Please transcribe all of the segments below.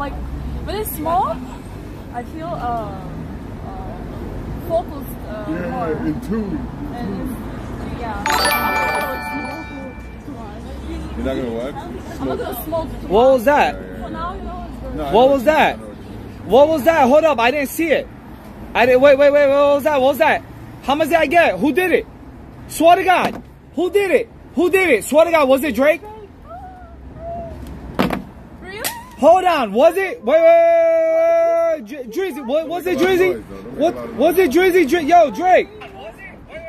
like when it's small, I feel uh, uh focused uh, Yeah, more. in tune. And yeah. You're not gonna what? am not gonna smoke What was that? For now, you know, it's. No, What was that? What What was that? Hold up, I didn't see it. I didn't. Wait, wait, wait. What was that? What was that? How much did I get? Who did it? Swear to God, who did it? Who did it? Swear to God, was it Drake? Really? Hold on, was it? Wait, wait, wait, wait, Dr- Drizzy, what, was it Drizzy? What was it Drizzy? Dri- Yo, Drake.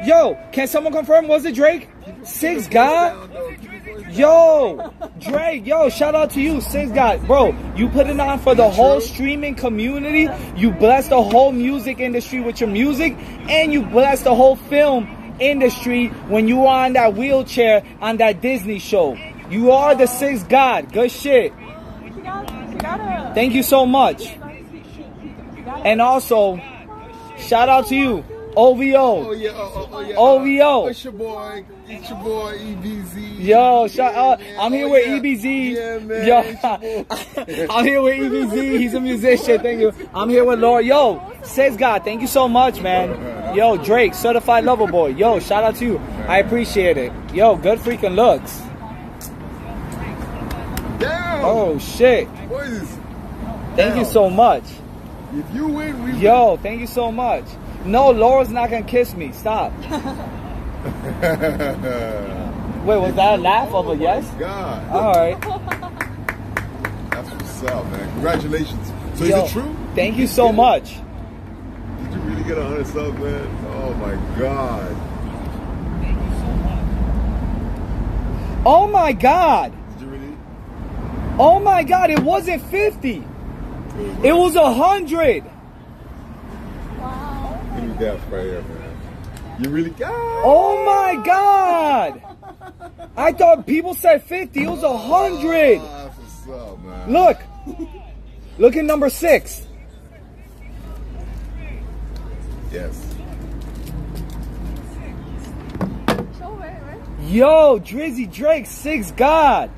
Yo, can someone confirm? Was it Drake? Six God. Yo, Drake, yo, shout out to you, Six God. Bro, you put it on for the whole streaming community. You bless the whole music industry with your music, and you bless the whole film industry when you were on that wheelchair on that Disney show. You are the Six God. Good shit. She got, she got a. Thank you so much. And also, shout out to you, Oh OVO. yeah, oh, oh, oh, yeah. OVO. Uh, it's your boy, it's your boy EBZ. Yo, shout out. I'm here oh, with yeah. EBZ. Yeah, man. Yo, it's your boy. I'm here with EBZ. He's a musician. Thank you. I'm here with Laura. Yo, Six God. Thank you so much, man. Yo, Drake, certified lover boy. Yo, shout out to you. I appreciate it. Yo, good freaking looks. Damn. Oh shit. Boys, Thank you so much. if you win, we Yo, thank you so much. No, Laura's not gonna kiss me. Stop. Wait, was that a laugh of a oh yes? God, All right. that's what's up, man. Congratulations. So Yo, is it true? Thank you so much. Did you really get a hundred subs, man? Oh my God. Thank you so much. Oh my God. Did you really? Oh my God. It wasn't 50. It was a hundred. Wow. Give me that right here, man. You really got? Oh my God. I thought people said 50. It was a hundred. Ah, up. Look. Look at number six. Yes. Show where, where? Yo, Drizzy Drake, six God.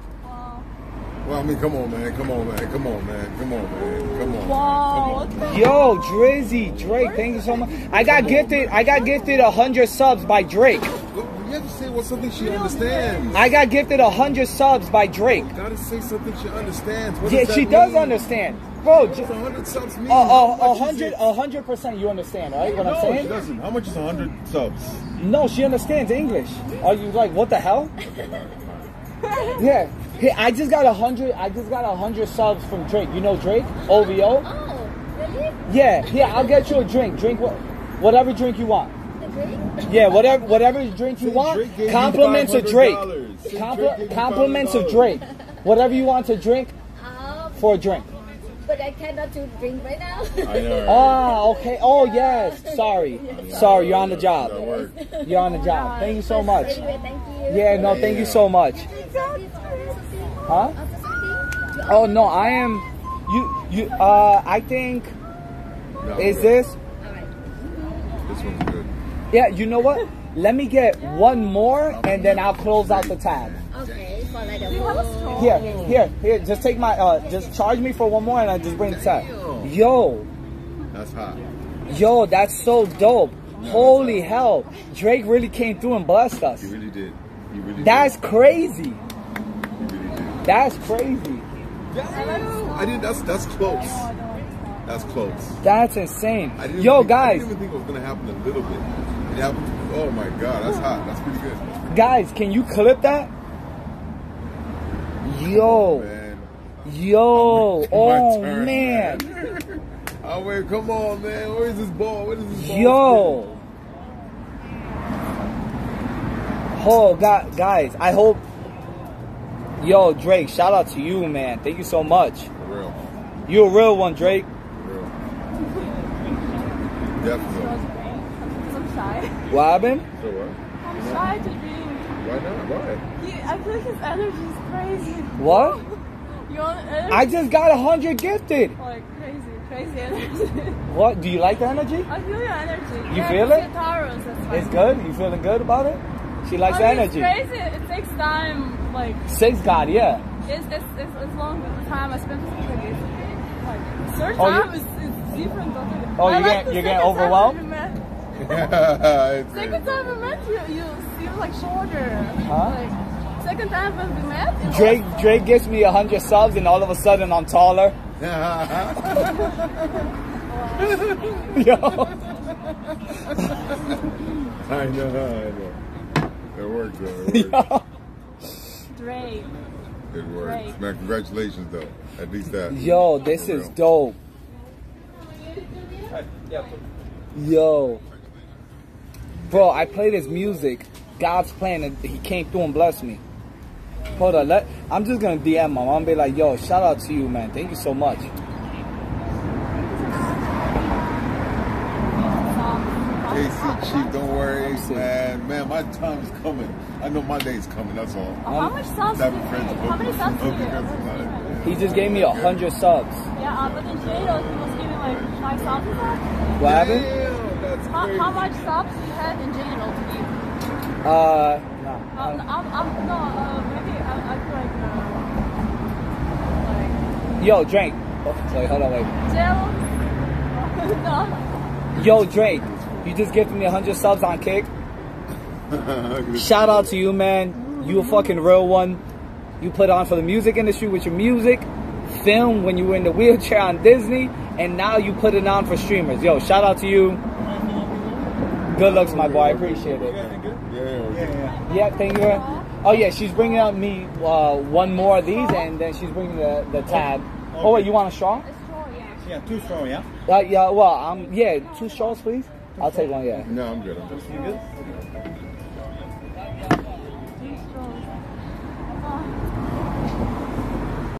Wow. Well, I mean, come on, man. Come on, man. Come on, man. Come on, man. Come on. Wow. Man. What? Yo, Drizzy Drake, thank you so much. I got gifted. I got gifted a hundred subs by Drake. Come on. You have to say what something she understands. I got gifted a hundred subs by Drake. gotta say something she understands. What Yeah, does that she does mean? understand, bro. What's j- a hundred subs mean? A, a, How a much is hundred, a hundred percent. You understand, right? What I'm No, she doesn't. How much is a hundred subs? No, she understands English. Are you like, what the hell? yeah. Hey, I just got a hundred. I just got a hundred subs from Drake. You know Drake? OVO. Oh, really? Yeah. Here, I'll get you a drink. Drink what? Whatever drink you want. The drink? Yeah, whatever whatever drink you want. Drake Compliments of Drake. Say Compli- Drake compliments of Drake. Whatever you want to drink Um, for a drink. but I cannot to drink right now. I know. Ah, okay. Oh yes. Sorry. Sorry, you're on the job. You're on the job. Thank you so much. Anyway, thank you. Yeah, no, thank you so much. Huh? Oh no, I am. You you. Uh, I think is this. This one's good. Yeah, you know what? Let me get one more and then I'll close out the tab. Okay, for like the Do you have a straw? Here, here, here. Just take my. Uh, just charge me for one more and I just bring the tab. Yo, That's hot. yo, that's so dope. Holy hell, Drake really came through and blessed us. He really did. Really That's did. crazy. Really. That's crazy. Damn. I didn't. That's that's close. That's close. That's insane. I didn't Yo, think, I guys, didn't even think it was gonna happen a little bit. It happened. Oh my god, that's hot. That's pretty good. guys, can you clip that? Yo, oh, Man. yo, oh turn, man, Oh wait, come on, man. Where is this ball? What is this ball? yo. Oh, God, guys, I hope. Yo, Drake, shout out to you, man. Thank you so much. For real. You a real one, Drake. For real. Definitely. I'm shy. What happened? So what? I'm shy to drink. Why not? Why? He, I feel like his energy is crazy. What? You want energy? I just got a hundred gifted. like crazy, crazy energy. What? Do you like the energy? I feel your energy. You yeah, feel it? Taurus, that's. It's good. You feeling good about it? She likes the I mean, energy. It's crazy. It takes time. Like Six God, yeah. it's it's it's, it's long time I spent with you. First Oh, you- time is, is different totally. Oh, I you like get- the you're getting time overwhelmed? we met. Second time we met, you, you seem like shorter. Huh? Like, second time when we met, it Drake Drake gets me a hundred subs, and all of a sudden I'm taller. Yo, I know, I know. It worked though. It worked. yo, Drake. It worked. Right. Man, congratulations though. At least that. yo, this is dope. Yo, bro, I played his music. God's plan, and he came through and blessed me. Hold on, let, I'm just gonna DM him. I'm gonna be like, yo, shout out to you, man. Thank you so much. AC Chief, don't worry, see. man. Man, my time's coming. I know my day's coming. That's all. Oh, how much subs do you friends. How many subs do Hope you you guys are have? He just gave me a hundred subs. Yeah, uh, but in jail, he was giving like five subs or. What happened? How, how much subs you had in jail to give? Uh, nah, Um, I'm, I'm, no, uh, maybe I, I feel like, uh, like, yo, Drake. Oh, wait, hold on, wait. jail. no. Yo, Drake, you just gifted me 100 subs on Kick. Shout out to you, man. You a fucking real one. You put on for the music industry with your music, film when you were in the wheelchair on Disney, and now you put it on for streamers. Yo, shout out to you. Good looks, my boy. I appreciate it. Yeah, Yeah, thank you. Oh yeah, she's bringing out me uh, one more of these, and then she's bringing the, the tab. Oh wait, you want a straw? It's short, yeah. Yeah, two strong, yeah? Uh, yeah, well, um, yeah, two straws, please. I'll take one. Yeah. No, I'm good. I'm good. You good?